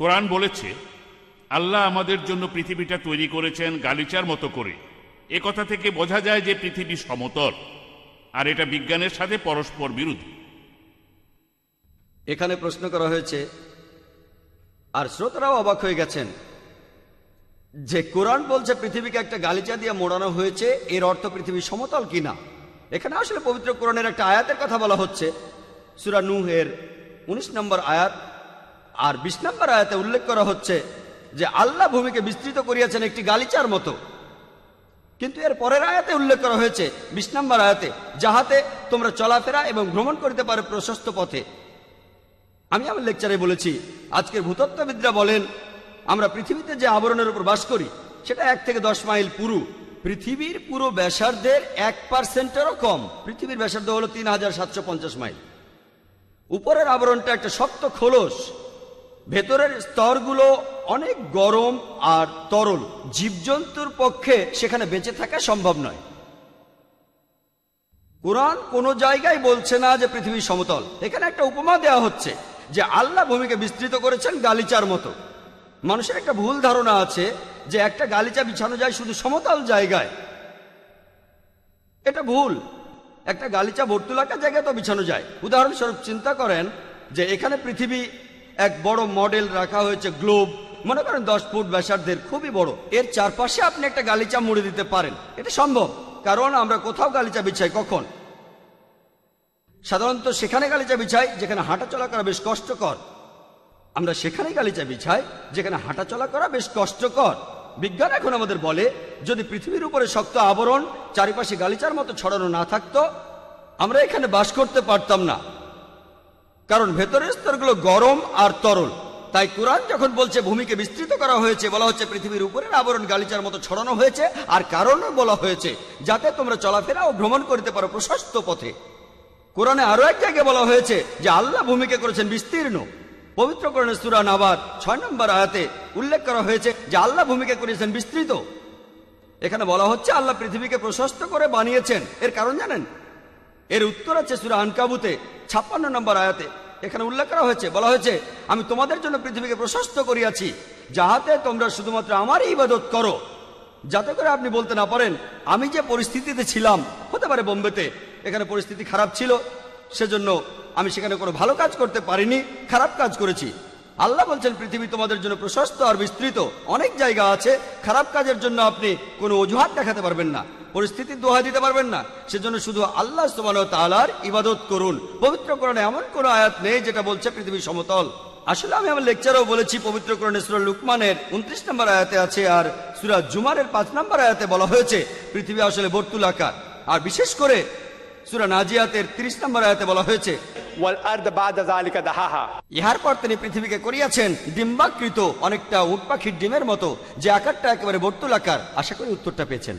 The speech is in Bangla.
কোরআন বলেছে, আল্লাহ আমাদের জন্য পৃথিবীটা তৈরি করেছেন গালিচার মতো করে। এ কথা থেকে বোঝা যায় যে পৃথিবী সমতল, আর এটা বিজ্ঞানের সাথে পরস্পর বিরোধী। এখানে প্রশ্ন করা হয়েছে, আর শ্রোতারাও অবাক হয়ে গেছেন, যে কোরআন বলছে পৃথিবীকে একটা গালিচা দিয়ে মোড়ানো হয়েছে, এর অর্থ পৃথিবী সমতল কিনা? এখানে আসলে পবিত্র কোরআনের একটা আয়াতের কথা বলা হচ্ছে, সুরা নুহের উনিশ নম্বর আয়াত আর বিশ নম্বর আয়াতে উল্লেখ করা হচ্ছে যে আল্লাহ ভূমিকে বিস্তৃত করিয়াছেন একটি গালিচার মতো। কিন্তু এর পরের আয়াতে উল্লেখ করা হয়েছে, বিশ নম্বর আয়াতে, যাহাতে তোমরা চলাফেরা এবং ভ্রমণ করিতে পারো প্রশস্ত পথে। আমি আমার লেকচারে বলেছি, আজকের ভূতত্ত্ববিদরা বলেন, আমরা পৃথিবীতে যে আবরণের উপর বাস করি, সেটা এক থেকে দশ মাইল পুরু। পৃথিবীর পুরো ব্যাসার্ধের এক পার্সেন্টেরও কম। পৃথিবীর ব্যাসার্ধ হলো তিন হাজার সাতশো পঞ্চাশ মাইল। উপরের আবরণটা একটা শক্ত খোলস। ভেতরের স্তরগুলো অনেক গরম আর তরল। জীবজন্তুর পক্ষে সেখানে বেঁচে থাকা সম্ভব নয়। কোরআন কোনো জায়গায় বলছে না যে পৃথিবী সমতল। এখানে একটা উপমা দেওয়া হচ্ছে যে আল্লাহ ভূমিকে বিস্তৃত করেছেন গালিচার মতো। মানুষের একটা ভুল ধারণা আছে যে একটা গালিচা বিছানো যায় শুধু সমতল জায়গায়। এটা ভুল। একটা গালিচা বর্তুলাকার জায়গায় তো বিছানো যায়। উদাহরণস্বরূপ চিন্তা করেন যে এখানে পৃথিবী এক বড় মডেল রাখা হয়েছে গ্লোব। মনে করেন দশ ফুট ব্যাসার্ধের, খুবই বড়। এর চারপাশে আপনি একটা গালিচা মুড়ে দিতে পারেন। এটা সম্ভব। কারণ আমরা কোথাও গালিচা বিছাই, কখন? সাধারণত সেখানে গালিচা বিছাই, যেখানে হাঁটা চলা করা বেশ কষ্টকর। আমরা সেখানে গালিচা বিছাই, যেখানে হাঁটা চলা করা বেশ কষ্টকর। বিজ্ঞান এখন আমাদের বলে, যদি পৃথিবীর উপরে শক্ত আবরণ চারিপাশে গালিচার মতো ছড়ানো না থাকতো, আমরা এখানে বাস করতে পারতাম না। কারণ ভেতরের স্তরগুলো গরম আর তরল। তাই কোরআন যখন বলছে, ভূমিকে বিস্তৃত করা হয়েছে, বলা হচ্ছে পৃথিবীর উপরের আবরণ গালিচার মতো ছড়ানো হয়েছে আর কারণও বলা হয়েছে, যাতে তোমরা চলাফেরা ও ভ্রমণ করতে পারো প্রশস্ত পথে। কোরআনে আরও এক জায়গায় বলা হয়েছে যে আল্লাহ ভূমিকে করেছেন বিস্তীর্ণ। পবিত্র কোরআনে সুরা নাবার ছয় নম্বর আয়াতে উল্লেখ করা হয়েছে যে আল্লাহ ভূমিকে করেছেন বিস্তৃত। এখানে বলা হচ্ছে, আল্লাহ পৃথিবীকে প্রশস্ত করে বানিয়েছেন। এর কারণ জানেন? এর উত্তর আছে সুরা আনকাবুতে, ছাপ্পান্ন নম্বর আয়াতে। এখানে উল্লেখ করা হয়েছে, বলা হয়েছে, আমি তোমাদের জন্য পৃথিবীকে প্রশস্ত করিয়াছি, যাহাতে তোমরা শুধুমাত্র আমারই ইবাদত করো। যাতে করে আপনি বলতে না পারেন, আমি যে পরিস্থিতিতে ছিলাম, হতে পারে বোম্বেতে, এখানে পরিস্থিতি খারাপ ছিল, সেজন্য আমি সেখানে কোনো ভালো কাজ করতে পারিনি, খারাপ কাজ করেছি। আল্লাহ বলছেন, পৃথিবী তোমাদের জন্য প্রশস্ত আর বিস্তৃত, অনেক জায়গা আছে, খারাপ কাজের জন্য আপনি কোনো অজুহাত দেখাতে পারবেন না। পরিস্থিতি দোহা দিতে পারবেন না। সেজন্য শুধু আল্লাহ সোমানো তালার ইবাদত করুন। পবিত্রকরণে এমন কোনো আয়াত নেই যেটা বলছে পৃথিবীর সমতল। আসলে আমি আমার লেকচারও বলেছি পবিত্রকরণে সুরা লুকমানের উনত্রিশ নম্বর আয়াতে আছে আর সুরা জুমারের পাঁচ নম্বর আয়াতে বলা হয়েছে পৃথিবী আসলে বর্তুলাকার। আর বিশেষ করে সুরা নাজিয়াতের ৩০ নম্বর আয়াতে বলা হয়েছে ইহার পর তিনি পৃথিবীকে করিয়াছেন ডিম্বাকৃত অনেকটা উটপাখির ডিমের মতো যে আকারটা একেবারে বর্তুলাকার। আশা করি উত্তরটা পেয়েছেন।